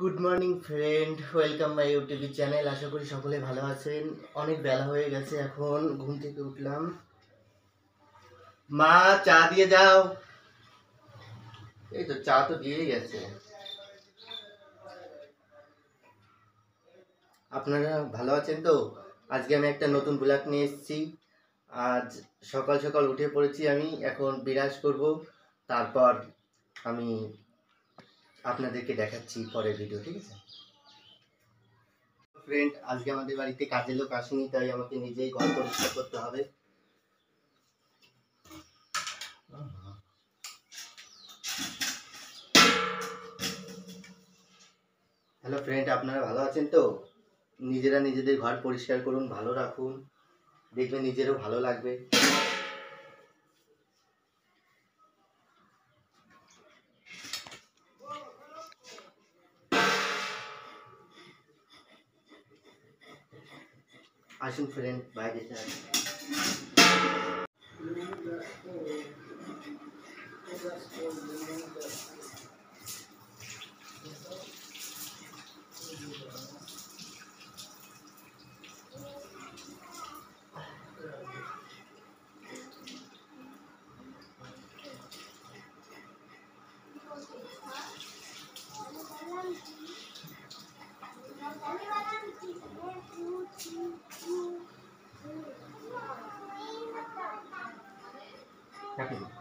Good morning friend welcome my YouTube channel আশা করি সকলে ভালো আছেন। অনেক বেলা হয়ে গেছে এখন। ঘুম থেকে উঠলাম। মা চা দিয়ে যাও। এই তো চা তো দিয়েই গেছে। আপনারা ভালো আছেন তো? আজকে আমি একটা নতুন ব্লগ নিয়ে এসেছি। আজ সকাল সকাল উঠে পড়েছি আমি। এখন বিরাজ করব। তারপর আমি আপনাদেরকে দেখাচ্ছি পরের ভিডিও ঠিক আছে? ফ্রেন্ড আজকে আমাদের বাড়িতে কাজের লোক আসেনি, তাই আমাকে নিজেই ঘর পরিষ্কার করতে হবে। হ্যালো ফ্রেন্ড আপনারা ভালো আছেন তো? নিজেরা নিজেদের ঘর পরিষ্কার করুন, ভালো রাখুন। দেখবেন নিজেরও ভালো লাগবে। আসুন ফ্রেন্ড বাইরে যান কাকে capítulo.